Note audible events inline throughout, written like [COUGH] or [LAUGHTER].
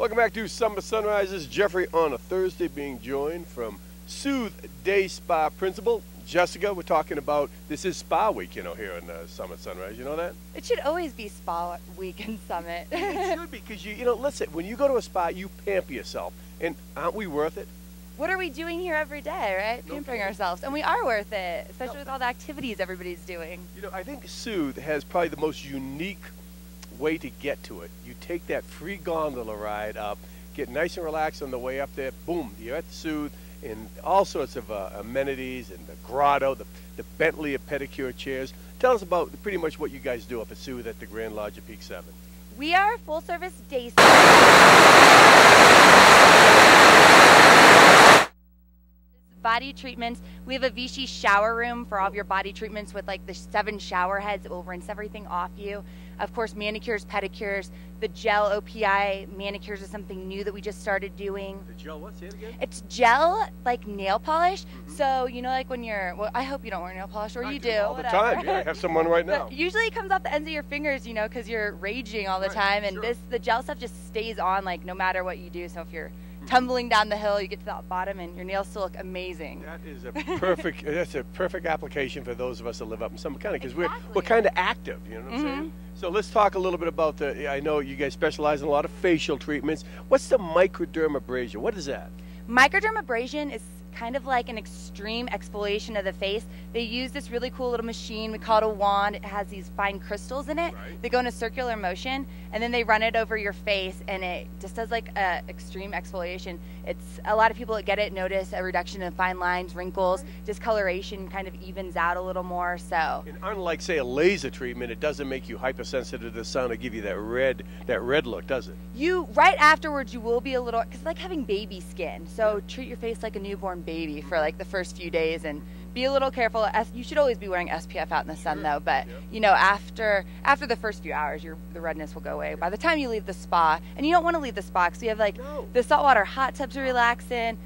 Welcome back to Summit Sunrises. Jeffrey on a Thursday being joined from Soothe Day Spa Principal. Jessica, we're talking about this is Spa Week, you know, here in uh, Summit Sunrise. You know that? It should always be Spa Week in Summit. it should be because you, you know, listen, when you go to a spa, you pamper yourself, and aren't we worth it? What are we doing here every day, right? Pampering ourselves, and we are worth it, especially with all the activities everybody's doing. You know, I think Soothe has probably the most unique way to get to it. You take that free gondola ride up, get nice and relaxed on the way up there. Boom, you're at the Soothe, and all sorts of uh, amenities and the grotto, the, the Bentley of pedicure chairs. Tell us about pretty much what you guys do up at Soothe at the Grand Lodge of Peak 7. We are full service day body treatments. We have a Vichy shower room for all of your body treatments with like the seven shower heads that will rinse everything off you. Of course, manicures, pedicures, the gel OPI manicures is something new that we just started doing. The gel what? Say it again. It's gel like nail polish. Mm-hmm. So you know, like when you're, well, I hope you don't wear nail polish, or I you do, do all whatever. the time. Yeah, I have someone right now. [LAUGHS] usually it comes off the ends of your fingers, you know, because you're raging all the right, time, and sure. this the gel stuff just stays on like no matter what you do. So if you're tumbling down the hill, you get to the bottom, and your nails still look amazing. That is a perfect. [LAUGHS] that's a perfect application for those of us that live up in Summit County because exactly. we're we're kind of active. You know what I'm mm-hmm. saying? So let's talk a little bit about the. I know you guys specialize in a lot of facial treatments. What's the microdermabrasion? What is that? Microdermabrasion is kind of like an extreme exfoliation of the face. They use this really cool little machine. We call it a wand. It has these fine crystals in it. Right. They go in a circular motion, and then they run it over your face, and it just does like a extreme exfoliation. It's a lot of people that get it notice a reduction in fine lines, wrinkles, discoloration kind of evens out a little more. So, and unlike say a laser treatment, it doesn't make you hypersensitive to the sun or give you that red that red look, does it? You right afterwards, you will be a little because like having baby skin. So treat your face like a newborn baby for like the first few days and be a little careful. You should always be wearing SPF out in the sun sure. though, but you know after after the first few hours, your the redness will go away. By the time you leave the spa, and you don't want to leave the spa because you have like no. the saltwater hot tub to relax in,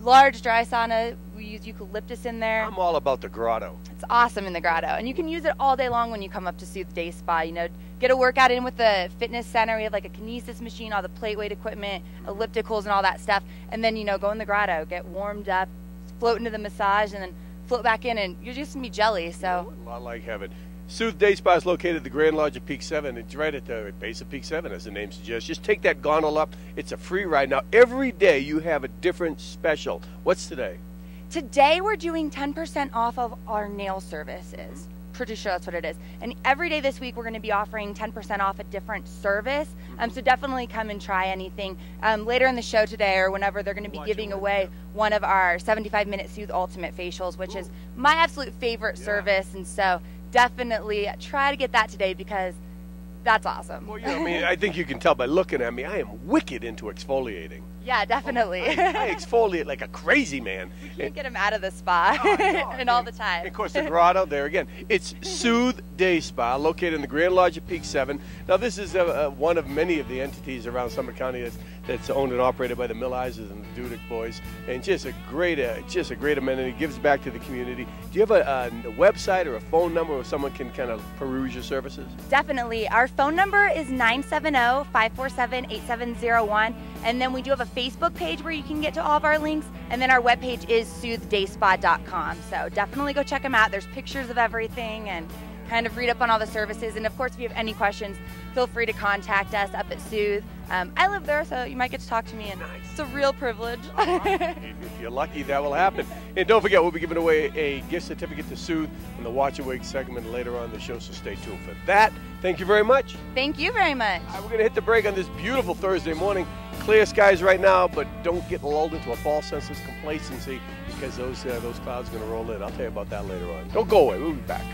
large dry sauna. Use eucalyptus in there. I'm all about the grotto. It's awesome in the grotto, and you can use it all day long when you come up to Soothe Day Spa. You know, get a workout in with the fitness center. We have like a kinesis machine, all the plate weight equipment, ellipticals, and all that stuff. And then you know, go in the grotto, get warmed up, float into the massage, and then float back in, and you're just gonna be jelly. So a lot like heaven. Soothe Day Spa is located at the Grand Lodge of Peak 7. It's right at the base of Peak 7, as the name suggests. Just take that gondola up. It's a free ride. Now, every day you have a different special. What's today? Today we're doing 10% off of our nail services pretty sure that's what it is. And every day this week, we're going to be offering 10% off a different service. Um, so definitely come and try anything. Um, later in the show today or whenever, they're going to be giving away one of our 75 minute Soothe Ultimate facials, which Ooh. is my absolute favorite yeah. service. And so definitely try to get that today because that's awesome. Well, yeah, I mean, I think you can tell by looking at me, I am wicked into exfoliating. Yeah, definitely. Oh, I, I, exfoliate like a crazy man. We can't and, get him out of the spa oh, no, [LAUGHS] and all the time. And of course, the grotto there again. It's Soothe Day Spa, located in the Grand Lodge of Peak 7. Now, this is uh, uh, one of many of the entities around Summit County that's, that's owned and operated by the Millisors and the Dudick boys. And just a great, uh, just a great amenity. Gives back to the community. Do you have a, a website or a phone number where someone can kind of peruse your services? Definitely. Our phone number is 970 547 8701. And then we do have a Facebook page where you can get to all of our links. And then our webpage is soothedayspa.com. So definitely go check them out. There's pictures of everything and kind of read up on all the services. And of course, if you have any questions, feel free to contact us up at Soothe. Um, I live there, so you might get to talk to me, and nice. it's a real privilege. [LAUGHS] if you're lucky, that will happen. And don't forget, we'll be giving away a gift certificate to Soothe in the Watch Wig segment later on the show, so stay tuned for that. Thank you very much. Thank you very much. Right, we're going to hit the break on this beautiful Thursday morning. Clear skies right now, but don't get lulled into a false sense of complacency because those, uh, those clouds are going to roll in. I'll tell you about that later on. Don't go away. We'll be back.